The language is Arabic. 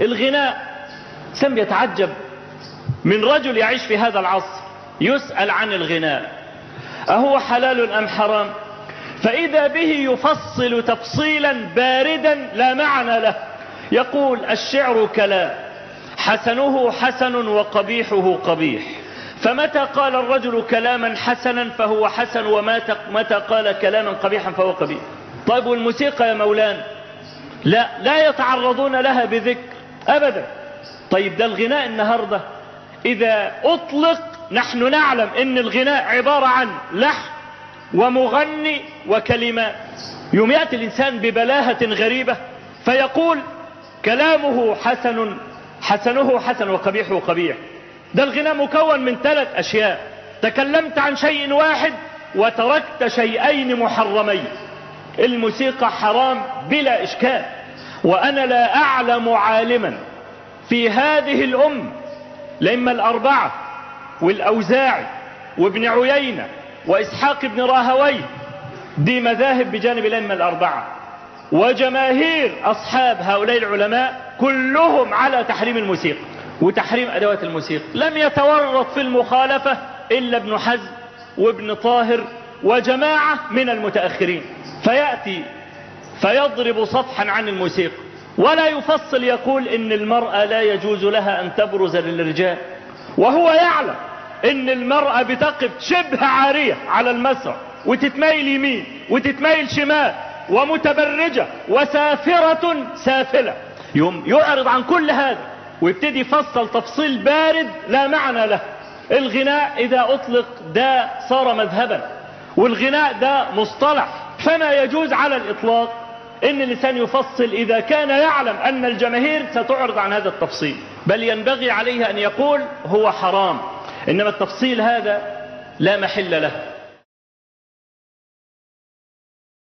الغناء سم يتعجب. من رجل يعيش في هذا العصر يسأل عن الغناء. أهو حلال أم حرام؟ فإذا به يفصل تفصيلا باردا لا معنى له. يقول الشعر كلام حسنه حسن وقبيحه قبيح. فمتى قال الرجل كلاما حسنا فهو حسن ومتى قال كلاما قبيحا فهو قبيح؟ طيب والموسيقى يا مولانا لا لا يتعرضون لها بذكر. أبدا. طيب ده الغناء النهاردة. إذا أطلق نحن نعلم إن الغناء عبارة عن لحن ومغني وكلمات يوم يأتي الإنسان ببلاهة غريبة فيقول كلامه حسن حسنه حسن وقبيحه قبيح. ده الغناء مكون من ثلاث أشياء. تكلمت عن شيء واحد وتركت شيئين محرمين. الموسيقى حرام بلا إشكال. وأنا لا أعلم عالما في هذه الأم لإما الأربعة والأوزاعي وابن عيينة وإسحاق بن راهوي دي مذاهب بجانب الأئمة الأربعة. وجماهير أصحاب هؤلاء العلماء كلهم على تحريم الموسيقى وتحريم أدوات الموسيقى. لم يتورط في المخالفة إلا ابن حزم وابن طاهر وجماعة من المتأخرين. فيأتي فيضرب سطحا عن الموسيقى. ولا يفصل يقول إن المرأة لا يجوز لها أن تبرز للرجال. وهو يعلم إن المرأة بتقف شبه عارية على المسرح وتتميل يمين وتتميل شمال ومتبرجة وسافرة سافلة. يوم يعرض عن كل هذا ويبتدي يفصل تفصيل بارد لا معنى له. الغناء إذا أطلق ده صار مذهبا والغناء ده مصطلح. فما يجوز على الإطلاق إن الإنسان يفصل إذا كان يعلم أن الجماهير ستعرض عن هذا التفصيل بل ينبغي عليه أن يقول هو حرام إنما التفصيل هذا لا محل له.